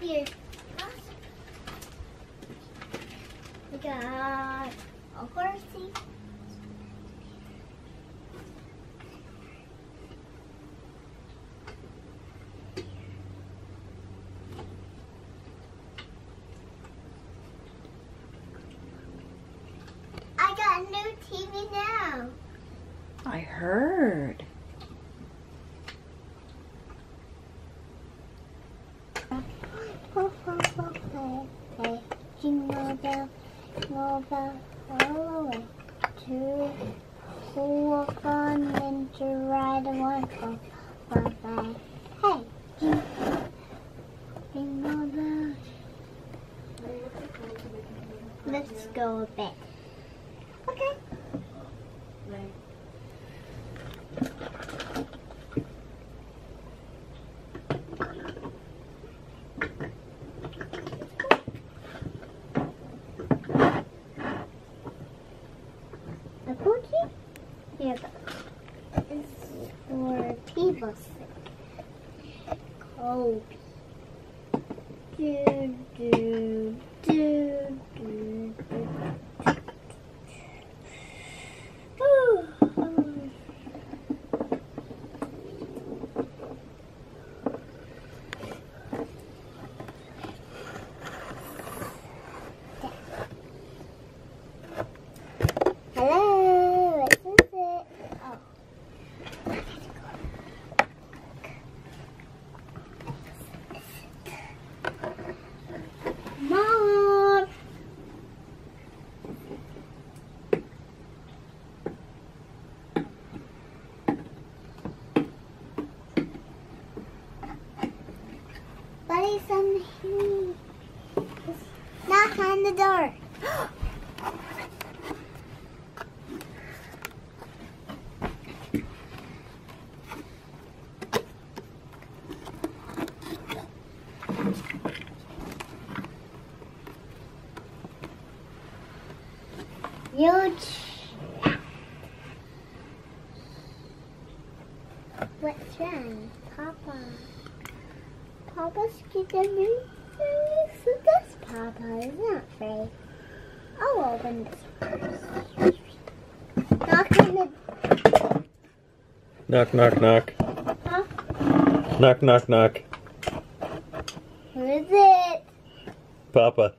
Here. We got a horsey. I got a new TV now. I heard. Jingle bell, all the way to school fun and to ride a bye bye. Hey, jingle, jingle bell. Let's go a bit. Okay. A cookie? It's for people sick. Kobe. Do, do, do, the door. Huge. What's wrong, Papa? Papa's getting me. So this Papa is not afraid. I'll oh, open this first. Knock on the. Knock, knock, knock. Huh? Knock, knock, knock. Who is it? Papa.